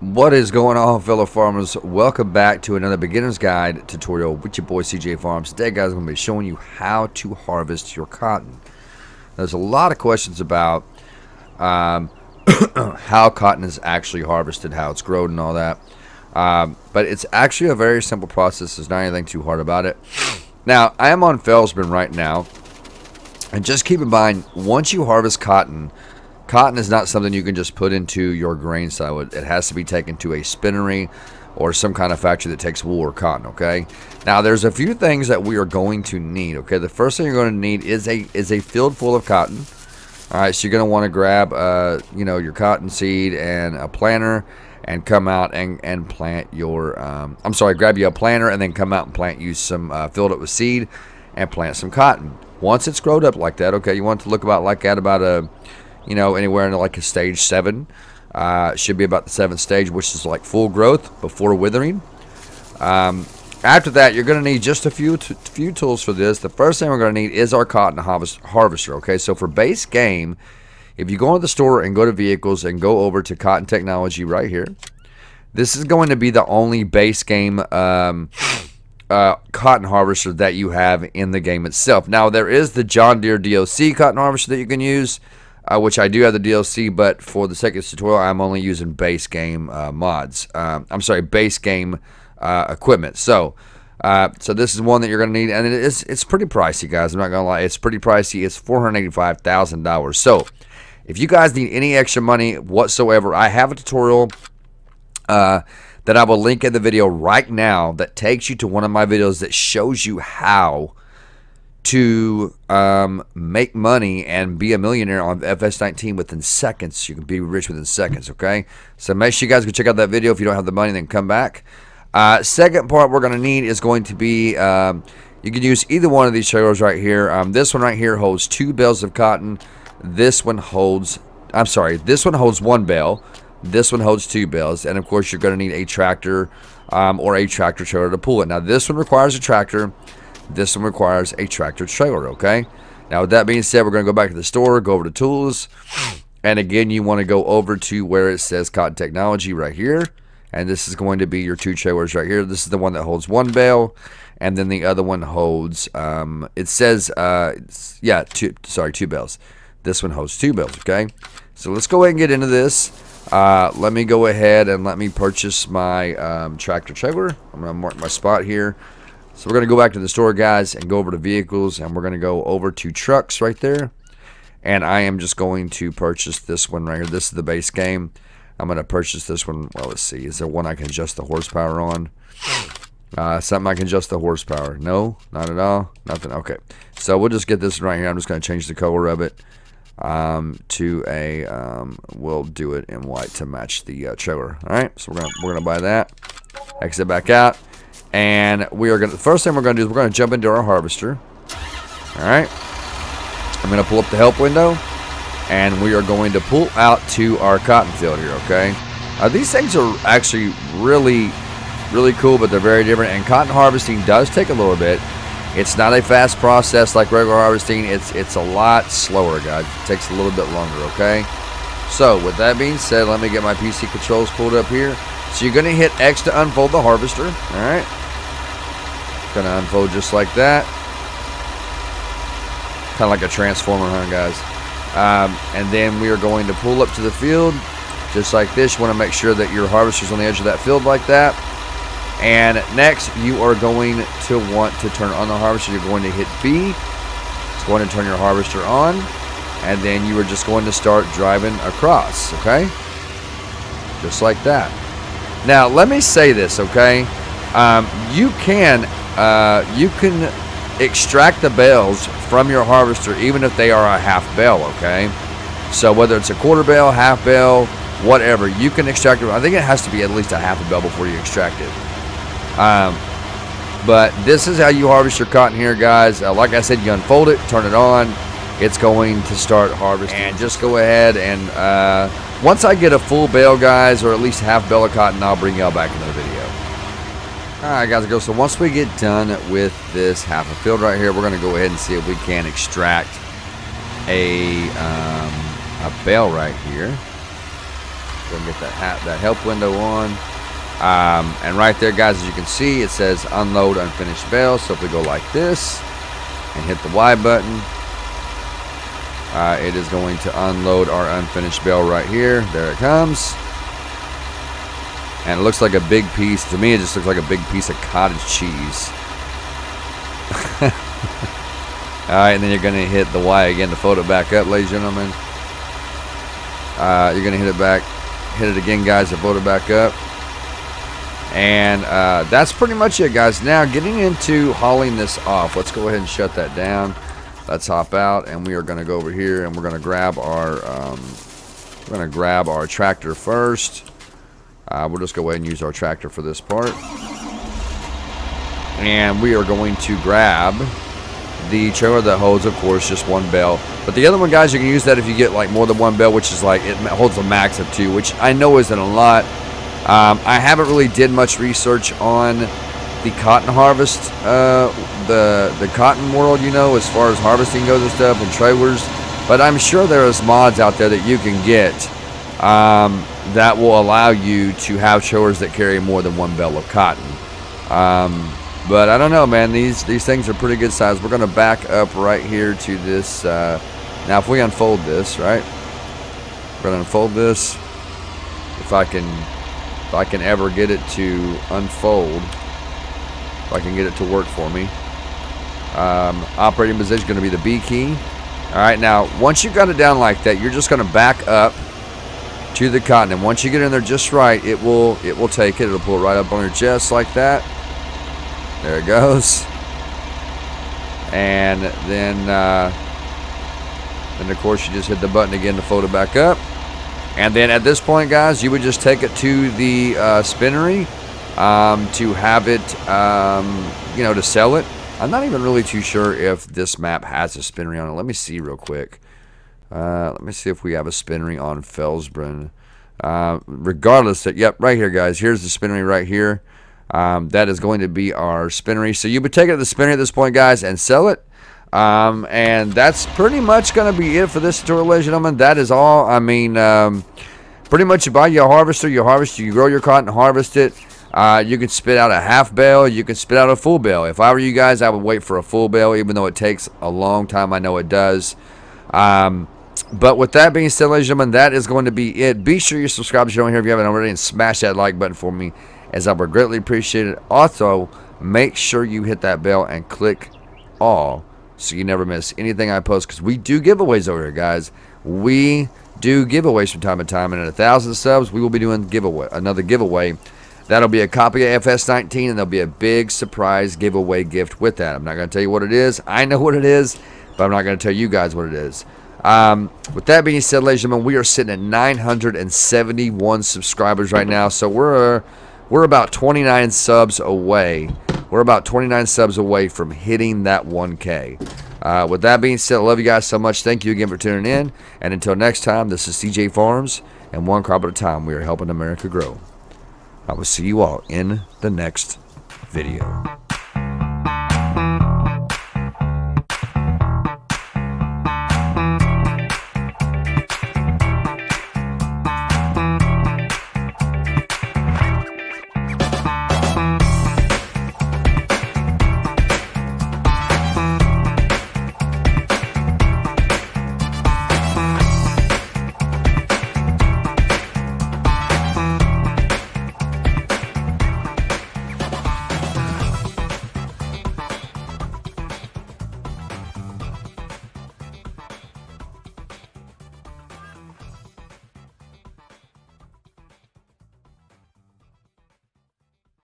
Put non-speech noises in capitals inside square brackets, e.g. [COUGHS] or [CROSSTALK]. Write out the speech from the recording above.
What is going on, fellow farmers? Welcome back to another beginner's guide tutorial with your boy CJ Farms. Today, guys, I'm going to be showing you how to harvest your cotton. There's a lot of questions about um, [COUGHS] how cotton is actually harvested, how it's grown, and all that. Um, but it's actually a very simple process. There's not anything too hard about it. Now, I am on Felsbrunn right now, and just keep in mind, once you harvest cotton, Cotton is not something you can just put into your grain silo. It, has to be taken to a spinnery or some kind of factory that takes wool or cotton, okay? Now, there's a few things that we are going to need, okay? The first thing you're going to need is a is a field full of cotton. All right, so you're going to want to grab, uh, you know, your cotton seed and a planter and come out and, and plant your, um, I'm sorry, grab you a planter and then come out and plant you some, uh, filled it with seed and plant some cotton. Once it's growed up like that, okay, you want to look about like at about a, you know, anywhere in like a stage seven. Uh, should be about the seventh stage, which is like full growth before withering. Um, after that, you're going to need just a few few tools for this. The first thing we're going to need is our cotton harvest harvester. Okay, so for base game, if you go into the store and go to vehicles and go over to Cotton Technology right here, this is going to be the only base game um, uh, cotton harvester that you have in the game itself. Now there is the John Deere DLC cotton harvester that you can use uh, which I do have the DLC, but for the this tutorial, I'm only using base game uh, mods. Um, I'm sorry, base game uh, equipment. So, uh, so this is one that you're going to need, and it is it's pretty pricey, guys. I'm not going to lie, it's pretty pricey. It's four hundred eighty-five thousand dollars. So, if you guys need any extra money whatsoever, I have a tutorial uh, that I will link in the video right now that takes you to one of my videos that shows you how to um, make money and be a millionaire on FS19 within seconds. You can be rich within seconds, okay? So make sure you guys go check out that video. If you don't have the money, then come back. Uh, second part we're going to need is going to be, um, you can use either one of these trailers right here. Um, this one right here holds two bales of cotton. This one holds, I'm sorry, this one holds one bale. This one holds two bales. And of course, you're going to need a tractor um, or a tractor trailer to pull it. Now, this one requires a tractor. This one requires a tractor trailer, okay? Now, with that being said, we're going to go back to the store, go over to tools. And again, you want to go over to where it says Cotton Technology right here. And this is going to be your two trailers right here. This is the one that holds one bale. And then the other one holds, um, it says, uh, yeah, two, sorry, two bales. This one holds two bales, okay? So let's go ahead and get into this. Uh, let me go ahead and let me purchase my um, tractor trailer. I'm going to mark my spot here. So we're going to go back to the store, guys, and go over to vehicles, and we're going to go over to trucks right there. And I am just going to purchase this one right here. This is the base game. I'm going to purchase this one. Well, let's see. Is there one I can adjust the horsepower on? Uh, something I can adjust the horsepower. No, not at all. Nothing. Okay. So we'll just get this right here. I'm just going to change the color of it um, to a, um, we'll do it in white to match the uh, trailer. All right. So we're going to, we're going to buy that. Exit back out. And we are going to, the first thing we're going to do is we're going to jump into our harvester. All right. I'm going to pull up the help window. And we are going to pull out to our cotton field here, okay? Uh, these things are actually really, really cool, but they're very different. And cotton harvesting does take a little bit. It's not a fast process like regular harvesting. It's it's a lot slower, guys. It takes a little bit longer, okay? So, with that being said, let me get my PC controls pulled up here. So you're going to hit X to unfold the harvester, all right? Going to unfold just like that. Kind of like a transformer, huh, guys? Um, and then we are going to pull up to the field just like this. You want to make sure that your harvester's on the edge of that field like that. And next, you are going to want to turn on the harvester. You're going to hit B. It's going to turn your harvester on. And then you are just going to start driving across, okay? Just like that. Now, let me say this, okay? Um, you can uh, you can extract the bales from your harvester even if they are a half bale, okay? So whether it's a quarter bale, half bale, whatever, you can extract it. I think it has to be at least a half a bale before you extract it. Um, but this is how you harvest your cotton here, guys. Uh, like I said, you unfold it, turn it on. It's going to start harvesting. And just go ahead and uh, once I get a full bale, guys, or at least half bale of cotton, I'll bring y'all back into the video. Alright guys, go. So once we get done with this half a field right here, we're going to go ahead and see if we can extract a, um, a bale right here. Go and get that hat, that help window on. Um, and right there, guys, as you can see, it says unload unfinished bale. So if we go like this and hit the Y button, uh, it is going to unload our unfinished bale right here. There it comes. And it looks like a big piece. To me, it just looks like a big piece of cottage cheese. [LAUGHS] All right, and then you're going to hit the Y again to fold it back up, ladies and gentlemen. Uh, you're going to hit it back. Hit it again, guys, to fold it back up. And uh, that's pretty much it, guys. Now, getting into hauling this off. Let's go ahead and shut that down. Let's hop out, and we are going to go over here, and we're going to grab our... Um, we're going to grab our tractor first. Uh, we'll just go ahead and use our tractor for this part. And we are going to grab the trailer that holds, of course, just one bell. But the other one, guys, you can use that if you get like more than one bell, which is like it holds a max of two, which I know isn't a lot. Um, I haven't really did much research on the cotton harvest, uh, the the cotton world, you know, as far as harvesting goes and stuff, and trailers. But I'm sure there is mods out there that you can get um, that will allow you to have trailers that carry more than one bale of cotton. Um, but I don't know, man. These these things are pretty good size. We're going to back up right here to this. Uh, now, if we unfold this, right? We're to unfold this. If I can, if I can ever get it to unfold, if I can get it to work for me. Um, operating position is going to be the B key. All right, now once you've got it down like that, you're just going to back up to the cotton, and once you get in there just right, it will it will take it. It'll pull it right up on your chest like that. There it goes. And then, uh, then of course you just hit the button again to fold it back up. And then at this point, guys, you would just take it to the uh, spinnery um, to have it, um, you know, to sell it. I'm not even really too sure if this map has a spinnery on it. Let me see real quick. Uh, let me see if we have a spinnery on Felsbrunn. Uh, regardless, that yep, right here, guys. Here's the spinnery right here. Um, that is going to be our spinnery. So you would take it to the spinnery at this point, guys, and sell it. Um, and that's pretty much going to be it for this tutorial, ladies and gentlemen. That is all. I mean, um, pretty much you buy your harvester, you harvest, you grow your cotton, harvest it. Uh, you can spit out a half bale, you can spit out a full bale. If I were you guys, I would wait for a full bale, even though it takes a long time. I know it does. Um, but with that being said, ladies and gentlemen, that is going to be it. Be sure you subscribe to the channel here if you haven't already and smash that like button for me as I would greatly appreciate it. Also, make sure you hit that bell and click all so you never miss anything I post because we do giveaways over here, guys. We do giveaways from time to time, and at a thousand subs, we will be doing giveaway another giveaway. That'll be a copy of FS19, and there'll be a big surprise giveaway gift with that. I'm not going to tell you what it is. I know what it is, but I'm not going to tell you guys what it is. Um, with that being said, ladies and gentlemen, we are sitting at 971 subscribers right now, so we're we're about 29 subs away. We're about 29 subs away from hitting that 1K. Uh, with that being said, I love you guys so much. Thank you again for tuning in. And until next time, this is CJ Farms, and one crop at a time, we are helping America grow. I will see you all in the next video.